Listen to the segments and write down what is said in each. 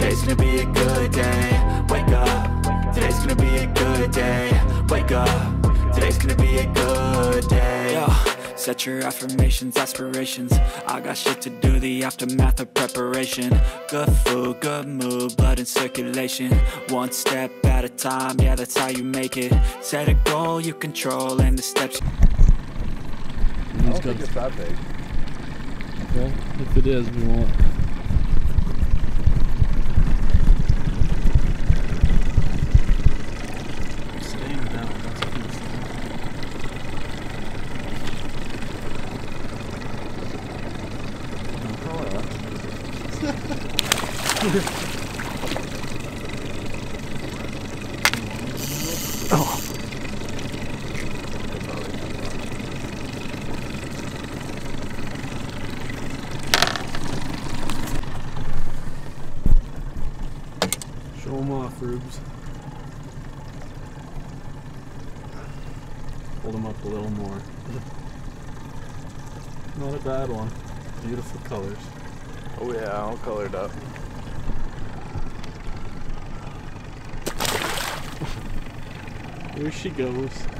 today's gonna be a good day. Wake up, today's gonna be a good day. Wake up, today's gonna be a good day. Yo. Set your affirmations, aspirations I got shit to do, the aftermath of preparation Good food, good mood, blood in circulation One step at a time, yeah that's how you make it Set a goal you control and the steps I don't think it's that big. Well, if it is, we won't. Staying down, that's a good sign. Show them off, Rubes. Hold them up a little more. Not a bad one. Beautiful colors. Oh yeah, all colored up. Here she goes.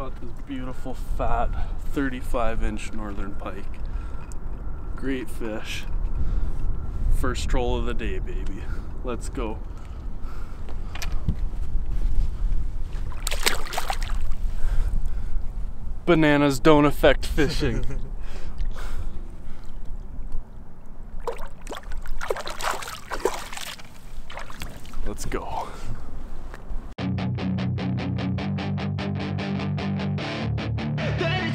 Caught this beautiful fat 35 inch northern pike. Great fish. First troll of the day, baby. Let's go. Bananas don't affect fishing. Let's go.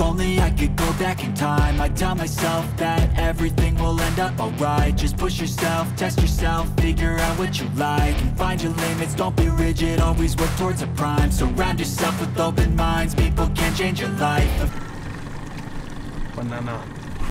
If only I could go back in time. I'd tell myself that everything will end up alright. Just push yourself, test yourself, figure out what you like And find your limits, don't be rigid, always work towards a prime. Surround yourself with open minds, people can change your life. Banana.